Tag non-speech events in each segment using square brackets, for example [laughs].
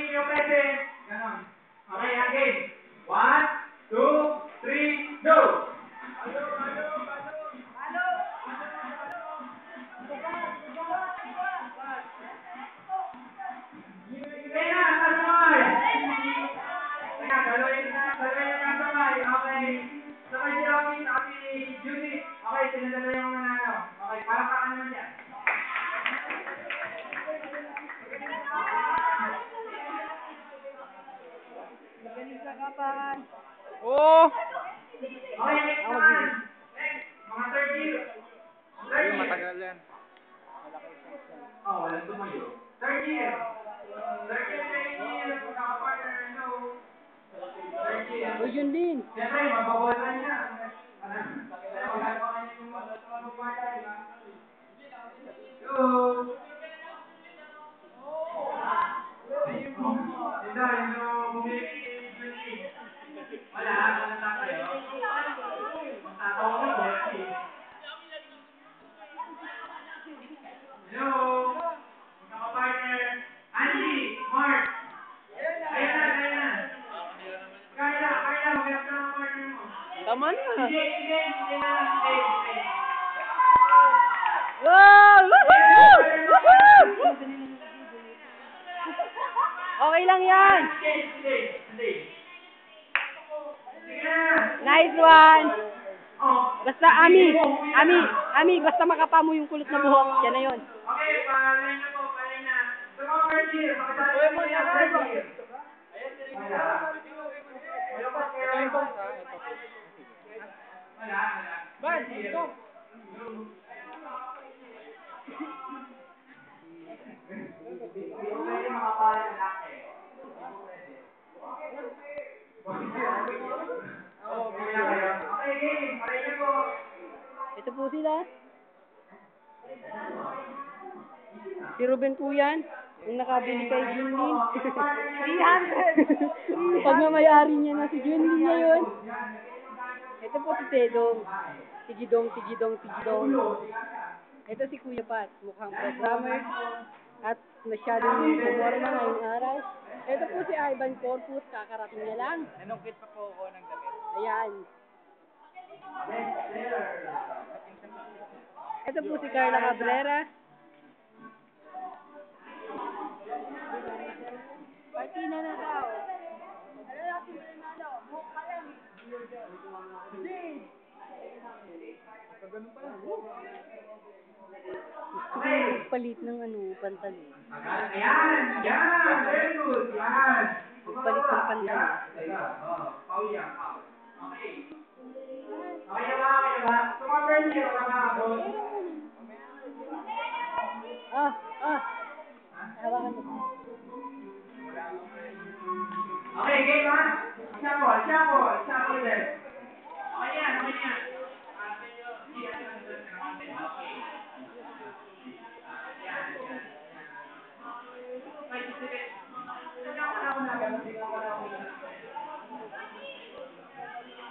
sabihin yung present. Ganon. Okay, again. One, two, three, go! Kaya na, kasabay! Kaya, galawin na, galawin na kasabay. Okay. Sabay si Rocky, saka si Judy. Okay, sinadala yung manalo. Okay, para pa ka naman yan. Oo. Okay, next one. Next, mga third year. Third Yung year. matagal yan. Oh, walang tumayo. Third year. Third year, third year. Magkakapartner, no. O yun din. Siyempre, mababawalan niya. Hello? Magkakapartner. Andy! Mark! Ayan na, ayan na. Carla, Carla, maghanap ka ng partner mo. Tama na. Sige, sige, sige na lang, sige, sige. Wow! Woohoo! Woohoo! Okay lang yan. Nice one. Oh. Basta, Ami, Ami, Ami, basta makapa mo yung kulot na buhok. Yan na yun. Okay, palay na po, palay na. Sa mga first year, makasali mo yung first year. Wala. Wala Wala, year. ito. Hindi ko pwede makapala ng laki. Okay, game. Palay na po. Ito po sila. Si Ruben po yan. Yung nakabili kay Junlin. 300! [laughs] Pagmamayari niya na si Junlin ngayon. Ito po si Tedong. Tigidong, tigidong, tigidong. Ito si Kuya Pat. Mukhang programmer. At masyadong kumorma ngayong araw. Ito po si Ivan Corpus. Kakarating niya lang. Nanungkit pa po ako ng damit. Ayan. Ito po si Carla Cabrera. Party na na daw. Gusto ko magpalit ng ano, pantalon. Ayan, ayan, very good, yan. Magpalit ng pantalon. Teka, oh, Paul yan, Paul. Okay. Okay na ba, okay na ba? Sa mga first year, Ah, ah. Hawakan. Okay, game ha? Shuffle, shuffle, shuffle ulit. Okay yan, okay yan. Ah, medyo, hindi yan, yan, yan, yan, okay. Ah, yan, yan, yan. Okay, sige. Sige, ako na, ako na, sige, ako na, ako na.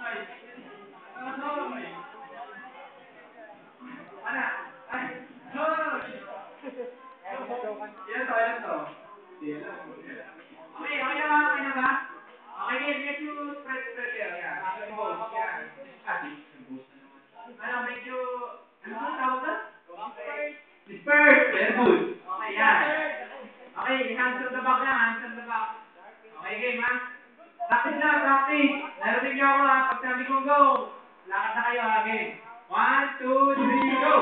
Okay. Ah, sorry. Ana, ay, sorry. Ilan to, ilan to? Okay, okay na ba? Okay na ba? Okay, game. Medyo spread, spread here. Yan. Post. Yan. Ah, Ano, medyo, ano ba tawag doon? Disperse. Very good. Okay, yan. Okay, hands on the back lang, hands on the back. Okay, game ha? Practice lang, practice. Narating niyo ako ha. Pag sabi kong go, lakad na kayo ha, game. One, two, three, go!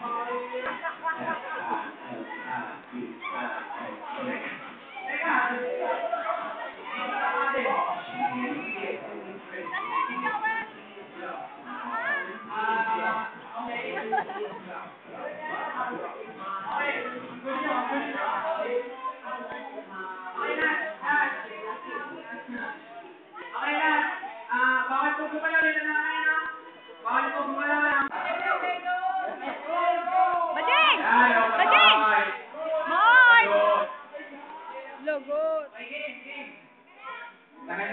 Okay Tagal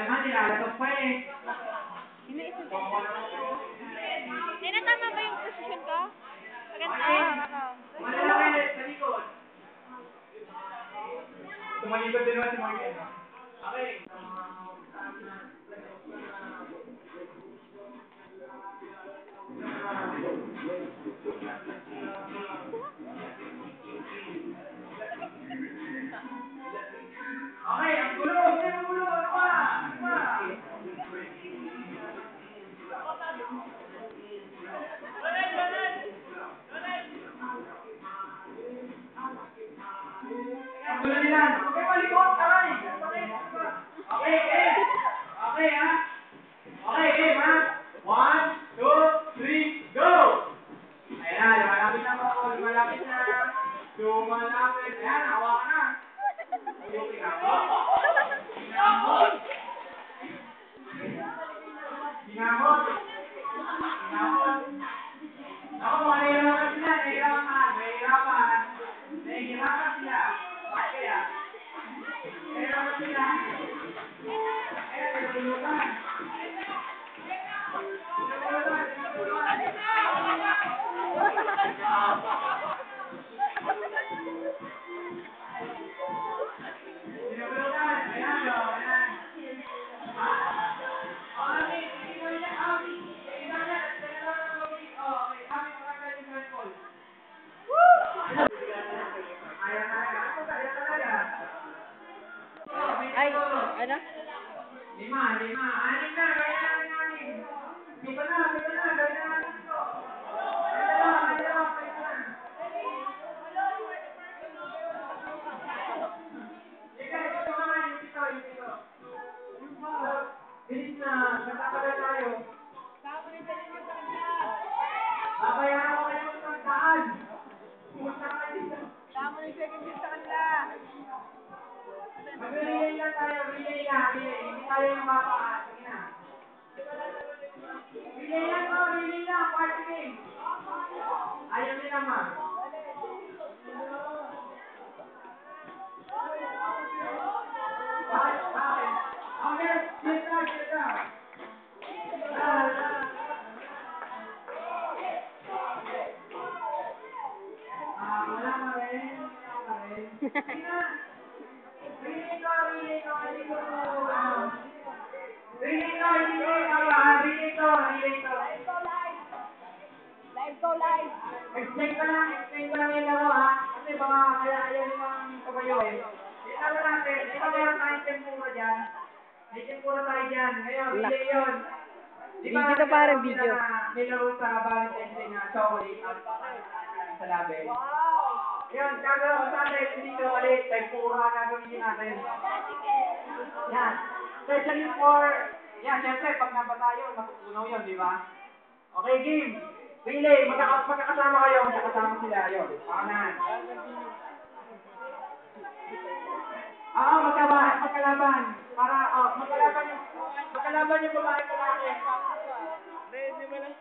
naman, nilalatok pa eh. Sino tama ba yung position ko? Maganda. Malalaki sa likod. Din naman si. Okay, Okay, malikot. Aray. Okay, okay. Okay, ha? Okay, game, ha? One, two, three, go! Ayan na, lumalapit na ako. Lumalapit na. Lumalapit. Ayan, na. Yung. Kinamot. Ano? Lima, lima. Anim na, na natin anim. Lima na, lima na, gawin na natin ito. Yung yung. Bilis na, nagkakagal tayo. Babayaran ko kayo ng pagkaan. Pumunta ka dito. Mag-relay lang tayo, relay lang, relay. Hindi tayo yung mapaan. Sige na. Relay lang to, relay sit down, sit down. Ah, ah. Ah, wala. Wala na. Live go live. Explain ko lang, explain ko lang yung laro ha. Kasi baka kaya ayaw nilang kabayo eh. Yung laro natin, ba meron tayong tempura dyan? May tempura tayo dyan. Ngayon, relay yun. Di ba, Video to parang video. na May laro sa Valentine's Day na chocolate at sa labi. Yun, gagawin ko sa atin, hindi ko ulit, tempura gagawin natin. Yan. Especially for, yan, syempre, pag nabasa yun, matutunaw yun, di ba? Okay, game. Relay, magkaka magkakasama kayo, magkakasama sila, yun. Paunahan. Oo, magkaba, magkalaban. Para, oh, magkalaban yung, magkalaban yung babae ko laki.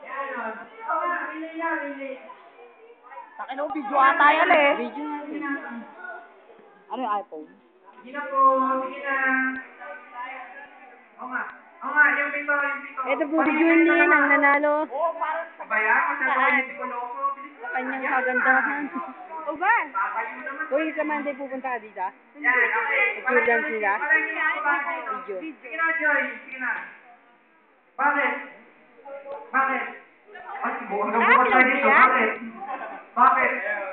Yan, yun. Oo nga, relay yan, relay. Takin mo, video ata yan eh. Video na. Ano yung iPhone? Sige na po, sige na. Oo nga, oo nga, yung pito, yung pito. Ito po si Junlin ang nanalo Ba yan? Masyado yung psikoloko. Bilis sa kanyang kagandahan. [laughs] O ba? Uy, sa Monday pupunta ka dito? ah? Yan, okay. Nag-program sila? Yung. Video. Sige na, Joy. Sige na. Bakit? Bakit? Ay, buong Ah, bukas tayo dito. pinag-iyak? Bakit? Bakit?